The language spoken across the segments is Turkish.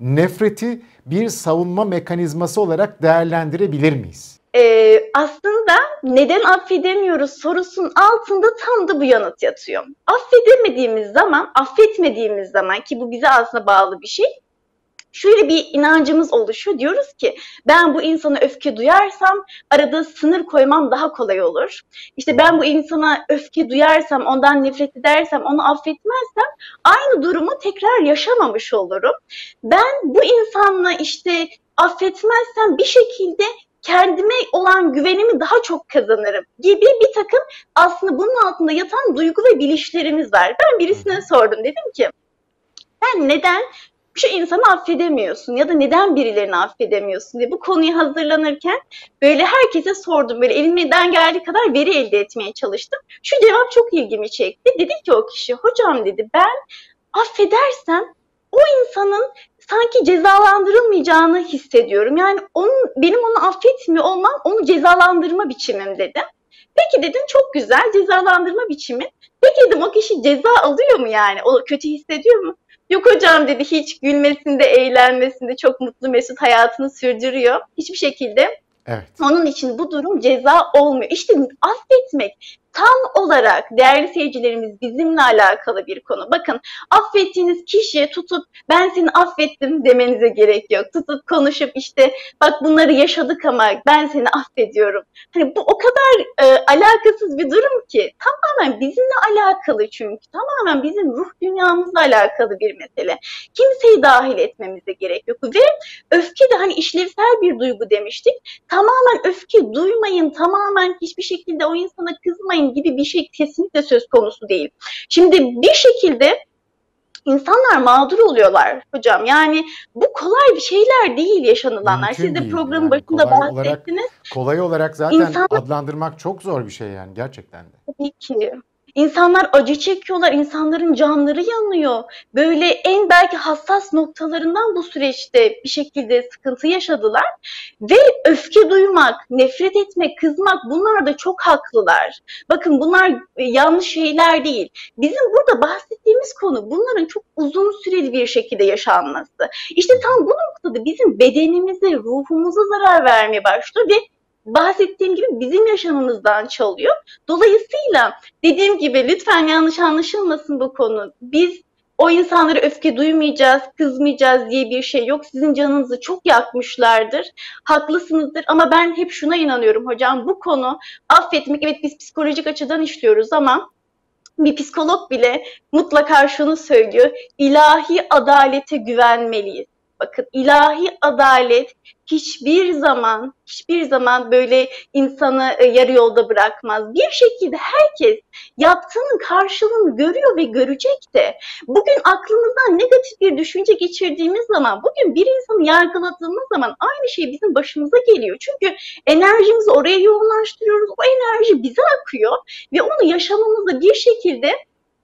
nefreti bir savunma mekanizması olarak değerlendirebilir miyiz? Ee, aslında neden affedemiyoruz sorusunun altında tam da bu yanıt yatıyor. Affedemediğimiz zaman, affetmediğimiz zaman ki bu bize aslında bağlı bir şey şöyle bir inancımız oluşuyor. Diyoruz ki ben bu insana öfke duyarsam arada sınır koymam daha kolay olur. İşte ben bu insana öfke duyarsam, ondan nefret edersem, onu affetmezsem aynı durumu tekrar yaşamamış olurum. Ben bu insanla işte affetmezsem bir şekilde kendime olan güvenimi daha çok kazanırım gibi bir takım aslında bunun altında yatan duygu ve bilişlerimiz var. Ben birisine sordum dedim ki sen neden şu insanı affedemiyorsun ya da neden birilerini affedemiyorsun diye bu konuyu hazırlanırken böyle herkese sordum. Böyle elimden geldiği kadar veri elde etmeye çalıştım. Şu cevap çok ilgimi çekti. Dedi ki o kişi hocam dedi ben affedersem o insanın sanki cezalandırılmayacağını hissediyorum. Yani onun benim onu affetmiyor olmam onu cezalandırma biçimim dedim. Peki dedim çok güzel cezalandırma biçimi. Peki dedim o kişi ceza alıyor mu yani? O kötü hissediyor mu? Yok hocam dedi hiç gülmesinde, eğlenmesinde çok mutlu mesut hayatını sürdürüyor. Hiçbir şekilde Evet. Onun için bu durum ceza olmuyor. İşte affetmek tam olarak değerli seyircilerimiz bizimle alakalı bir konu. Bakın affettiğiniz kişiye tutup ben seni affettim demenize gerek yok. Tutup konuşup işte bak bunları yaşadık ama ben seni affediyorum. Hani bu o kadar e, alakasız bir durum ki tamamen bizimle alakalı çünkü tamamen bizim ruh dünyamızla alakalı bir mesele. Kimseyi dahil etmemize gerek yok ve öfke de hani işlevsel bir duygu demiştik. Tamamen öfke duymayın, tamamen hiçbir şekilde o insana kızmayın yapmayın gibi bir şey kesinlikle söz konusu değil. Şimdi bir şekilde insanlar mağdur oluyorlar hocam. Yani bu kolay bir şeyler değil yaşanılanlar. Mümkün Siz de programın yani. başında kolay bahsettiniz. Olarak, kolay olarak zaten İnsanlar... adlandırmak çok zor bir şey yani gerçekten de. Tabii ki. İnsanlar acı çekiyorlar, insanların canları yanıyor. Böyle en belki hassas noktalarından bu süreçte bir şekilde sıkıntı yaşadılar. Ve öfke duymak, nefret etmek, kızmak bunlar da çok haklılar. Bakın bunlar e, yanlış şeyler değil. Bizim burada bahsettiğimiz konu bunların çok uzun süreli bir şekilde yaşanması. İşte tam bu noktada bizim bedenimize, ruhumuza zarar vermeye başlıyor ve bahsettiğim gibi bizim yaşamımızdan çalıyor. Dolayısıyla dediğim gibi lütfen yanlış anlaşılmasın bu konu. Biz o insanlara öfke duymayacağız, kızmayacağız diye bir şey yok. Sizin canınızı çok yakmışlardır. Haklısınızdır ama ben hep şuna inanıyorum hocam. Bu konu affetmek evet biz psikolojik açıdan işliyoruz ama bir psikolog bile mutlaka şunu söylüyor. İlahi adalete güvenmeliyiz. Bakın ilahi adalet hiçbir zaman hiçbir zaman böyle insanı e, yarı yolda bırakmaz. Bir şekilde herkes yaptığının karşılığını görüyor ve görecek de. Bugün aklımızdan negatif bir düşünce geçirdiğimiz zaman, bugün bir insanı yargıladığımız zaman aynı şey bizim başımıza geliyor. Çünkü enerjimizi oraya yoğunlaştırıyoruz. O enerji bize akıyor ve onu yaşamamızda bir şekilde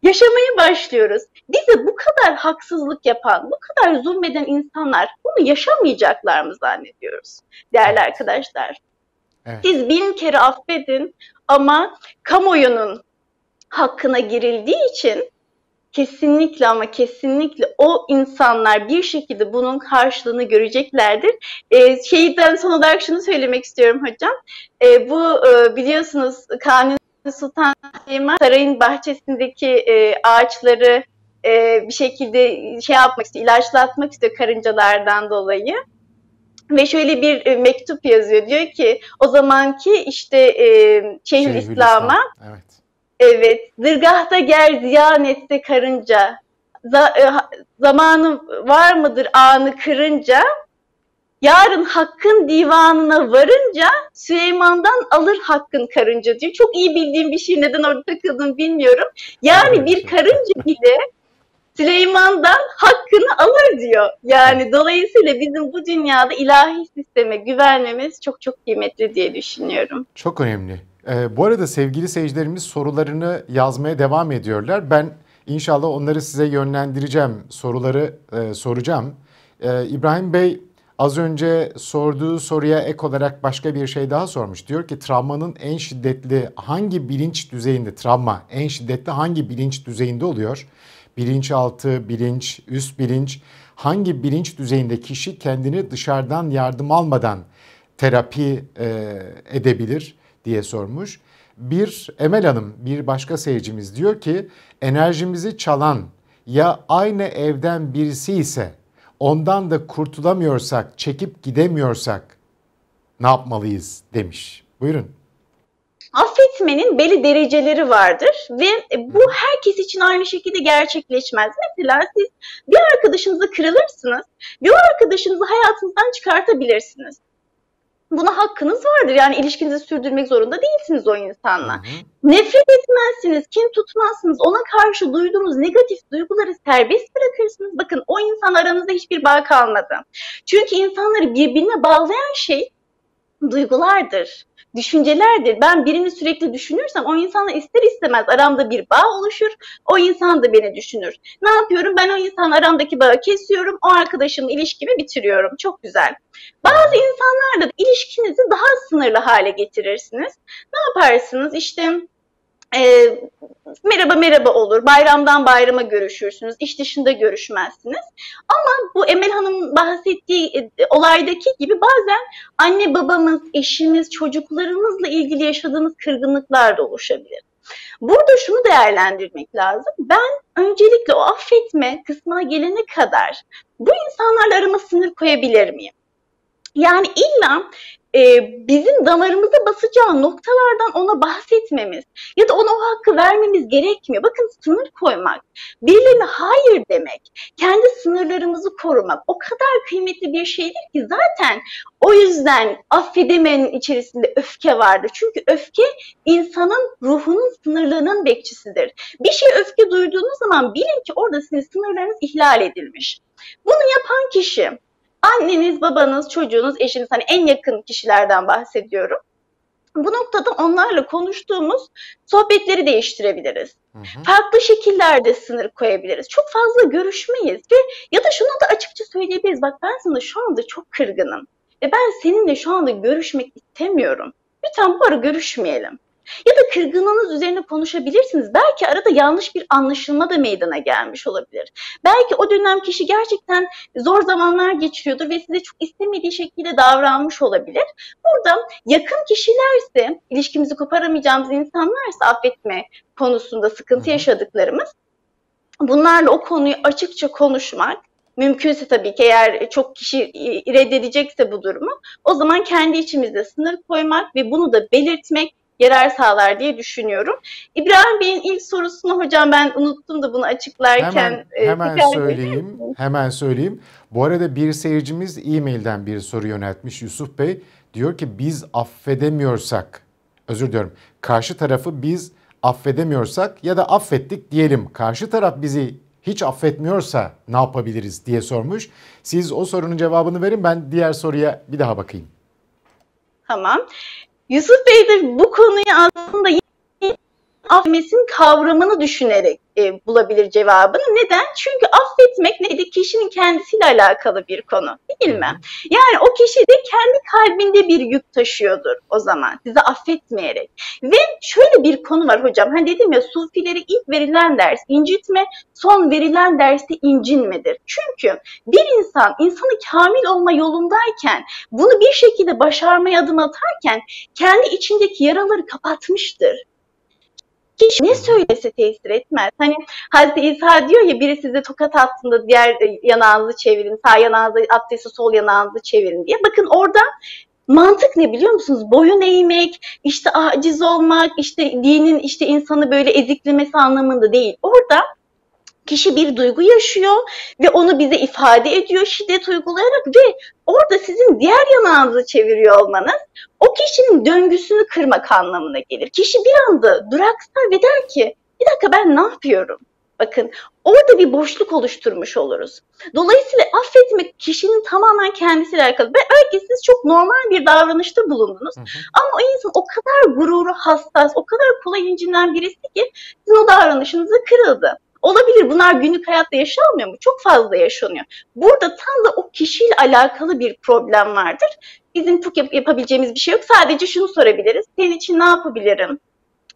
yaşamaya başlıyoruz. Bize bu kadar haksızlık yapan, bu kadar zulmeden insanlar bunu yaşamayacaklar mı zannediyoruz değerli arkadaşlar? Evet. Siz bin kere affedin ama kamuoyunun hakkına girildiği için kesinlikle ama kesinlikle o insanlar bir şekilde bunun karşılığını göreceklerdir. Ee, şeyden son olarak şunu söylemek istiyorum hocam. Ee, bu e, biliyorsunuz kanun Sultan Süleyman sarayın bahçesindeki e, ağaçları e, bir şekilde şey yapmak istiyor, ilaçlatmak istiyor karıncalardan dolayı. Ve şöyle bir e, mektup yazıyor. Diyor ki o zamanki işte e, Şeyhül İslam'a evet. evet zırgahta ger ziyan etse karınca za, e, zamanı var mıdır anı kırınca yarın hakkın divanına varınca Süleyman'dan alır hakkın karınca diyor. Çok iyi bildiğim bir şey neden orada takıldım bilmiyorum. Yani bir karınca bile Süleyman'dan hakkını alır diyor. Yani dolayısıyla bizim bu dünyada ilahi sisteme güvenmemiz çok çok kıymetli diye düşünüyorum. Çok önemli. Ee, bu arada sevgili seyircilerimiz sorularını yazmaya devam ediyorlar. Ben inşallah onları size yönlendireceğim, soruları e, soracağım. Ee, İbrahim Bey Az önce sorduğu soruya ek olarak başka bir şey daha sormuş. Diyor ki travmanın en şiddetli hangi bilinç düzeyinde travma en şiddetli hangi bilinç düzeyinde oluyor? Bilinçaltı, bilinç, üst bilinç hangi bilinç düzeyinde kişi kendini dışarıdan yardım almadan terapi e, edebilir diye sormuş. Bir Emel Hanım bir başka seyircimiz diyor ki enerjimizi çalan ya aynı evden birisi ise ondan da kurtulamıyorsak, çekip gidemiyorsak ne yapmalıyız demiş. Buyurun. Affetmenin belli dereceleri vardır ve bu herkes için aynı şekilde gerçekleşmez. Mesela siz bir arkadaşınızı kırılırsınız bir arkadaşınızı hayatınızdan çıkartabilirsiniz. Buna hakkınız vardır. Yani ilişkinizi sürdürmek zorunda değilsiniz o insanla. Hı hı. Nefret etmezsiniz, kin tutmazsınız. Ona karşı duyduğunuz negatif duyguları serbest bırakırsınız. Bakın o insan aranızda hiçbir bağ kalmadı. Çünkü insanları birbirine bağlayan şey duygulardır düşüncelerdir. Ben birini sürekli düşünürsem o insanla ister istemez aramda bir bağ oluşur. O insan da beni düşünür. Ne yapıyorum? Ben o insan aramdaki bağı kesiyorum. O arkadaşımla ilişkimi bitiriyorum. Çok güzel. Bazı insanlarla ilişkinizi daha sınırlı hale getirirsiniz. Ne yaparsınız? İşte e, merhaba merhaba olur. Bayramdan bayrama görüşürsünüz. İş dışında görüşmezsiniz. Ama bu Emel Hanım bahsettiği e, olaydaki gibi bazen anne babamız, eşimiz, çocuklarımızla ilgili yaşadığımız kırgınlıklar da oluşabilir. Burada şunu değerlendirmek lazım. Ben öncelikle o affetme kısmına gelene kadar bu insanlarla arama sınır koyabilir miyim? Yani illa e, bizim damarımıza basacağı noktalardan ona bahsetmemiz ya da ona o hakkı vermemiz gerekmiyor. Bakın sınır koymak, birilerine hayır demek, kendi sınırlarımızı korumak o kadar kıymetli bir şeydir ki zaten o yüzden affedemenin içerisinde öfke vardır. Çünkü öfke insanın ruhunun sınırlarının bekçisidir. Bir şey öfke duyduğunuz zaman bilin ki orada sizin sınırlarınız ihlal edilmiş. Bunu yapan kişi anneniz, babanız, çocuğunuz, eşiniz hani en yakın kişilerden bahsediyorum. Bu noktada onlarla konuştuğumuz sohbetleri değiştirebiliriz. Hı hı. Farklı şekillerde sınır koyabiliriz. Çok fazla görüşmeyiz ve ya da şunu da açıkça söyleyebiliriz. Bak ben sana şu anda çok kırgınım ve ben seninle şu anda görüşmek istemiyorum. Lütfen bu ara görüşmeyelim. Ya da kırgınlığınız üzerine konuşabilirsiniz. Belki arada yanlış bir anlaşılma da meydana gelmiş olabilir. Belki o dönem kişi gerçekten zor zamanlar geçiriyordur ve size çok istemediği şekilde davranmış olabilir. Burada yakın kişilerse, ilişkimizi koparamayacağımız insanlarsa affetme konusunda sıkıntı yaşadıklarımız bunlarla o konuyu açıkça konuşmak, mümkünse tabii ki eğer çok kişi reddedecekse bu durumu o zaman kendi içimizde sınır koymak ve bunu da belirtmek yarar sağlar diye düşünüyorum. İbrahim Bey'in ilk sorusunu hocam ben unuttum da bunu açıklarken. Hemen, hemen söyleyeyim. Hemen söyleyeyim. Bu arada bir seyircimiz e-mailden bir soru yöneltmiş Yusuf Bey. Diyor ki biz affedemiyorsak, özür diliyorum, karşı tarafı biz affedemiyorsak ya da affettik diyelim. Karşı taraf bizi hiç affetmiyorsa ne yapabiliriz diye sormuş. Siz o sorunun cevabını verin ben diğer soruya bir daha bakayım. Tamam. Yusuf Bey de bu konuyu aslında affetmesinin kavramını düşünerek e, bulabilir cevabını. Neden? Çünkü affetmek neydi? Kişinin kendisiyle alakalı bir konu değil mi? Yani o kişi de kendi kalbinde bir yük taşıyordur o zaman sizi affetmeyerek. Ve şöyle bir konu var hocam. Hani dedim ya sufilere ilk verilen ders incitme, son verilen derste incinmedir. Çünkü bir insan insanı kamil olma yolundayken bunu bir şekilde başarmaya adım atarken kendi içindeki yaraları kapatmıştır kişi ne söylese tesir etmez. Hani Hazreti İsa diyor ya biri size tokat attığında diğer yanağınızı çevirin, sağ yanağınızı attıysa sol yanağınızı çevirin diye. Bakın orada mantık ne biliyor musunuz? Boyun eğmek, işte aciz olmak, işte dinin işte insanı böyle eziklemesi anlamında değil. Orada kişi bir duygu yaşıyor ve onu bize ifade ediyor şiddet uygulayarak ve orada sizin diğer yanağınızı çeviriyor olmanız o kişinin döngüsünü kırmak anlamına gelir. Kişi bir anda duraksar ve der ki bir dakika ben ne yapıyorum? Bakın orada bir boşluk oluşturmuş oluruz. Dolayısıyla affetmek kişinin tamamen kendisiyle alakalı. Belki siz çok normal bir davranışta bulundunuz. Hı hı. Ama o insan o kadar gururu hassas, o kadar kolay incinen birisi ki sizin o davranışınızı kırıldı. Olabilir bunlar günlük hayatta yaşanmıyor mu? Çok fazla yaşanıyor. Burada tam da o kişiyle alakalı bir problem vardır. Bizim çok yap- yapabileceğimiz bir şey yok. Sadece şunu sorabiliriz. Senin için ne yapabilirim?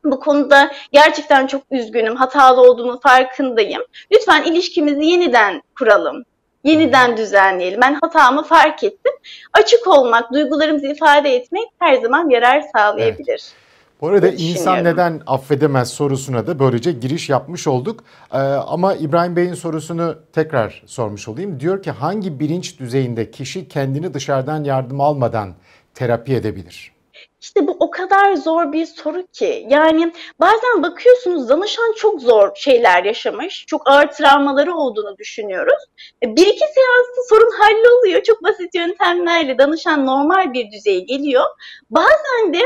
Bu konuda gerçekten çok üzgünüm, hatalı olduğumu farkındayım. Lütfen ilişkimizi yeniden kuralım Yeniden düzenleyelim. Ben hatamı fark ettim. Açık olmak, duygularımızı ifade etmek her zaman yarar sağlayabilir. Evet. Bu arada insan neden affedemez sorusuna da böylece giriş yapmış olduk. Ee, ama İbrahim Bey'in sorusunu tekrar sormuş olayım. Diyor ki hangi bilinç düzeyinde kişi kendini dışarıdan yardım almadan terapi edebilir? İşte bu o kadar zor bir soru ki. Yani bazen bakıyorsunuz danışan çok zor şeyler yaşamış. Çok ağır travmaları olduğunu düşünüyoruz. E, bir iki seansta sorun halloluyor. Çok basit yöntemlerle danışan normal bir düzeye geliyor. Bazen de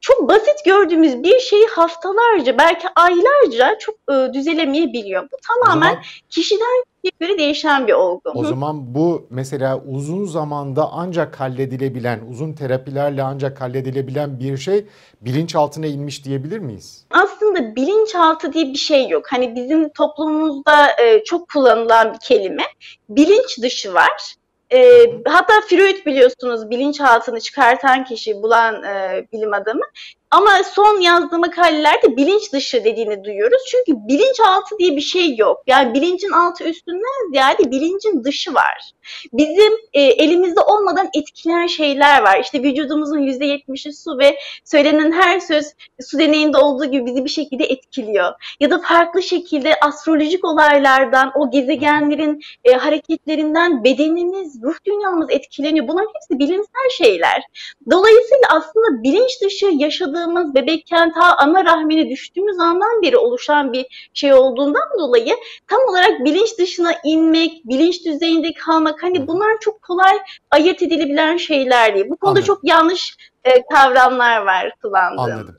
çok basit gördüğümüz bir şeyi haftalarca belki aylarca çok e, düzelemeyebiliyor. Bu tamamen zaman, kişiden kişiye göre değişen bir olgu. O zaman bu mesela uzun zamanda ancak halledilebilen, uzun terapilerle ancak halledilebilen bir şey bilinçaltına inmiş diyebilir miyiz? Aslında bilinçaltı diye bir şey yok. Hani bizim toplumumuzda e, çok kullanılan bir kelime. Bilinç dışı var. E, hatta Freud biliyorsunuz bilinçaltını çıkartan kişi, bulan e, bilim adamı. Ama son yazdığı makalelerde bilinç dışı dediğini duyuyoruz. Çünkü bilinçaltı diye bir şey yok. Yani bilincin altı üstünden ziyade bilincin dışı var. Bizim e, elimizde olmadan etkileyen şeyler var. İşte vücudumuzun yüzde yetmişi su ve söylenen her söz su deneyinde olduğu gibi bizi bir şekilde etkiliyor. Ya da farklı şekilde astrolojik olaylardan, o gezegenlerin e, hareketlerinden bedenimiz, ruh dünyamız etkileniyor. Bunların hepsi bilimsel şeyler. Dolayısıyla aslında bilinç dışı yaşadığımız bebekken ta ana rahmine düştüğümüz andan beri oluşan bir şey olduğundan dolayı tam olarak bilinç dışına inmek, bilinç düzeyinde kalmak hani bunlar çok kolay ayırt edilebilen şeyler değil. Bu konuda Anladım. çok yanlış e, kavramlar var kullandığım. Anladım.